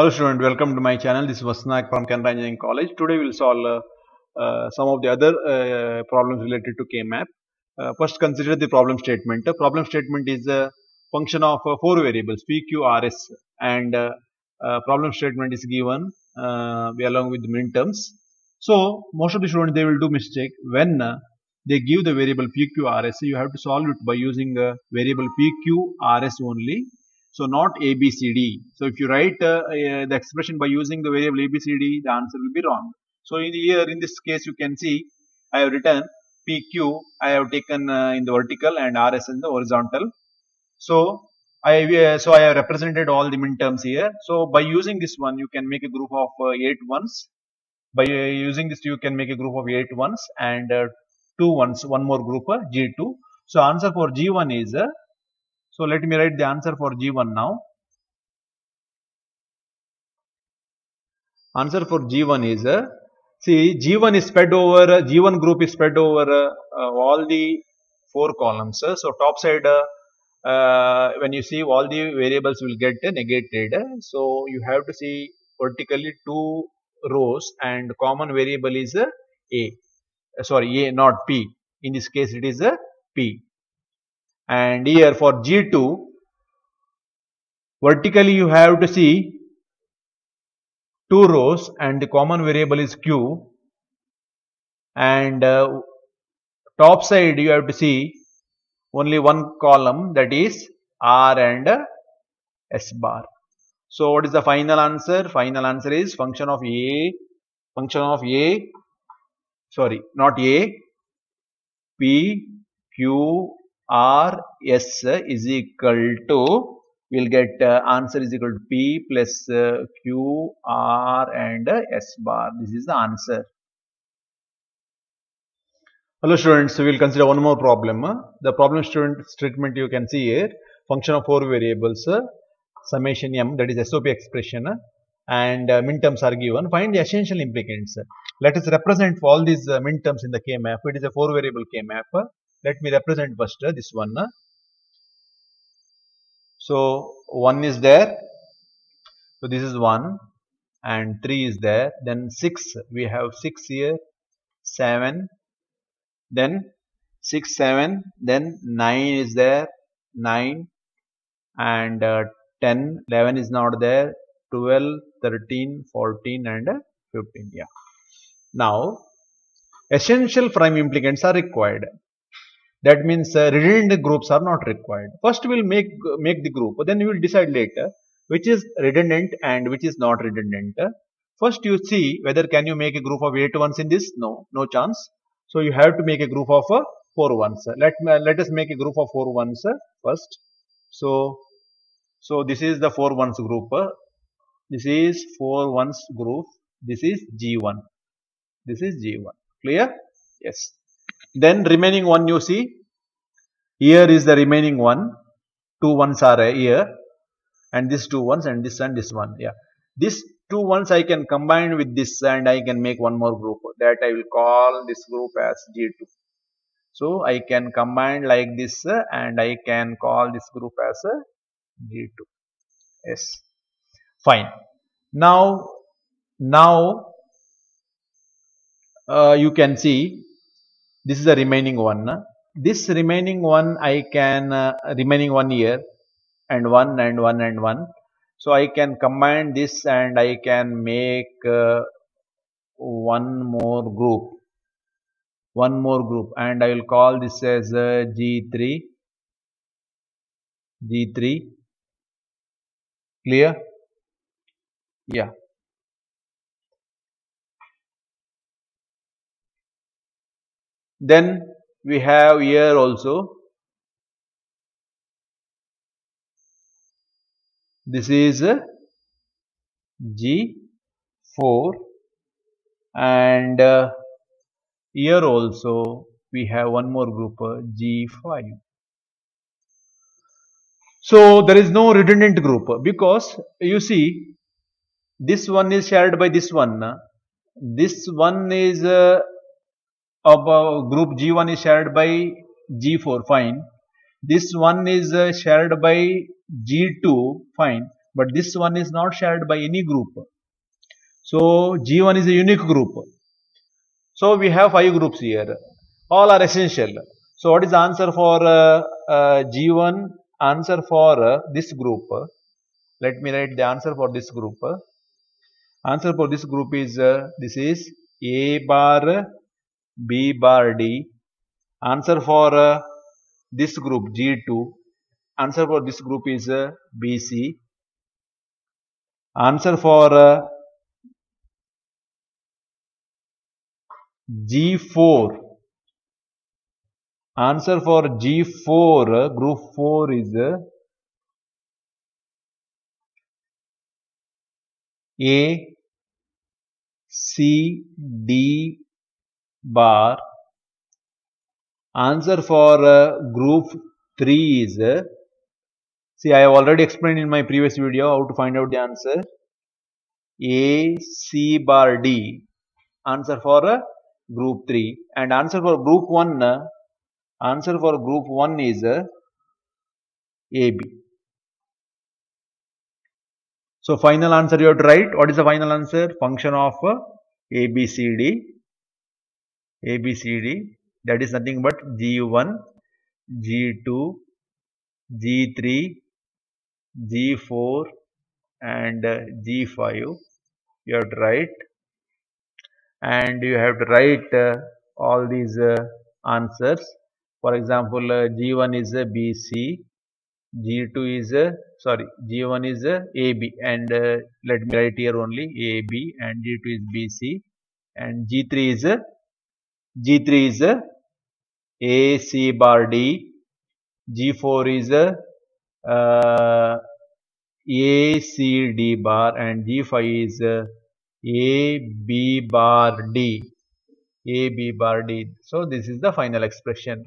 Hello student, welcome to my channel. This is Vasanth Nayak from Canara Engineering College. Today we will solve uh, uh, some of the other uh, problems related to K-map. Uh, first consider the problem statement. The problem statement is a function of uh, four variables P, Q, R, S and uh, problem statement is given along with the minterms. So most of the students they will do mistake when they give the variable P, Q, R, S. You have to solve it by using variable P, Q, R, S only so not A, B, C, D. So if you write uh, uh, the expression by using the variable A, B, C, D, the answer will be wrong. So in here, in this case, you can see I have written P, Q, I have taken uh, in the vertical and R, S in the horizontal. So I uh, so I have represented all the minterms here. So by using this one, you can make a group of uh, eight ones. By uh, using this, you can make a group of eight ones and two ones, one more group uh, G2. So answer for G1 is so let me write the answer for G1 now. Answer for G1 is, uh, see G1 is spread over, uh, G1 group is spread over uh, all the four columns. so top side, uh, when you see all the variables will get negated. so you have to see vertically two rows and common variable is A. Sorry, A not P. In this case it is a P and here for G2 vertically you have to see two rows and the common variable is Q and uh, top side you have to see only one column that is R and S bar. So what is the final answer? Final answer is function of A, function of A, sorry not A, P, Q, R S is equal to we'll get uh, answer is equal to P plus uh, Q R and uh, S bar. This is the answer. Hello students, we will consider one more problem. The problem student statement you can see here function of four variables uh, summation m that is SOP expression uh, and uh, minterms are given. Find the essential implicants. Let us represent all these uh, minterms in the K map. It is a four variable K map. Let me represent first uh, this one. uh. So 1 is there. So this is 1 and 3 is there. Then 6 we have 6 here. 7 then 6 7 then 9 is there 9 and uh, 10 11 is not there 12 13 14 and uh, 15 yeah now essential prime implicants are required that means uh, redundant groups are not required. First we'll make make the group then we will decide later which is redundant and which is not redundant. First you see whether can you make a group of 8 ones in this? No no chance. So you have to make a group of uh, 4 ones. Let let us make a group of 4 ones uh, first. So so this is the 4 ones group. This is 4 ones group. This is g1 this is g1 clear? Yes then remaining one you see. Here is the remaining one. Two ones are here. And this two ones and this and this one yeah. This two ones I can combine with this and I can make one more group. That I will call this group as G2 so I can combine like this and I can call this group as G2. yes. Fine. Now now uh, you can see this is the remaining one this remaining one I can uh, remaining one year and one and one and one. So I can combine this and I can make uh, one more group. One more group. And I will call this as uh, G3 G3 clear? Yeah then we have here also this is uh, G4 and uh, here also we have one more group uh, G5 so there is no redundant group because you see this one is shared by this one. This one is uh, of uh, group G1 is shared by G4 fine this one is uh, shared by G2 fine but this one is not shared by any group. So G1 is a unique group. So we have five groups here. All are essential. So what is the answer for uh, uh, G1? Answer for uh, this group. Let me write the answer for this group. Answer for this group is uh, this is A bar B bar D. Answer for uh, this group G2. Answer for this group is uh, BC. Answer for uh, G4. Answer for G4, uh, group 4 is uh, A, C, D bar. Answer for uh, group 3 is, uh, see I have already explained in my previous video how to find out the answer. A, C bar D. Answer for uh, group 3 and answer for group 1 uh, answer for group 1 is uh, AB. So final answer you have to write. What is the final answer? Function of uh, ABCD. ABCD that is nothing but G1, G2, G3, G4 and uh, G5 you have to write. And you have to write uh, all these uh, answers. For example uh, g1 is a bc g2 is a sorry g1 is a ab and uh, let me write here only ab and g2 is bc and g3 is a g3 is A C bar d. G4 is uh, a c d bar and g5 is a a b bar d. A b bar d. So this is the final expression